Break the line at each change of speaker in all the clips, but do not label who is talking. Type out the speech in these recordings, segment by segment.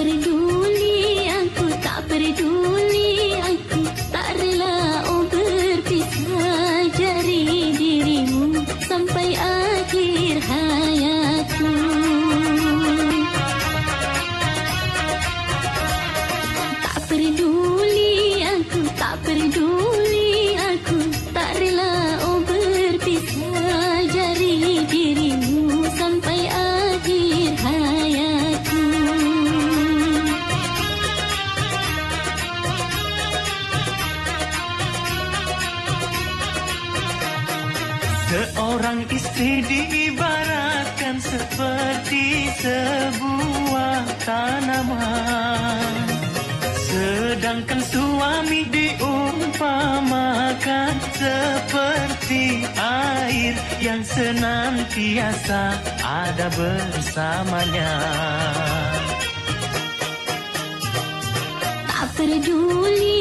peduli
Seorang istri diibaratkan seperti sebuah tanaman. Sedangkan suami diumpamakan seperti air Yang senantiasa ada bersamanya.
Tak peduli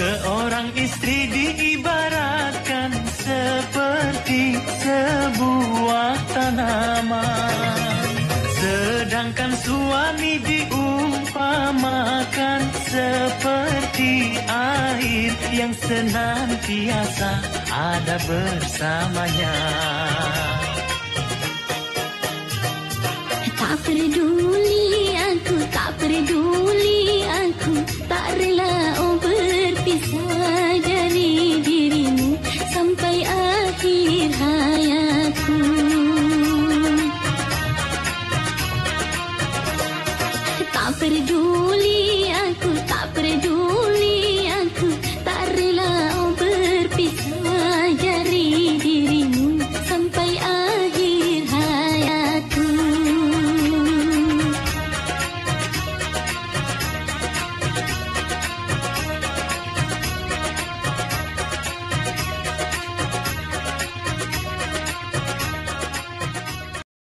Seorang istri diibaratkan seperti sebuah tanaman. Sedangkan suami diumpamakan seperti air Yang senantiasa ada bersamanya.
Tak peduli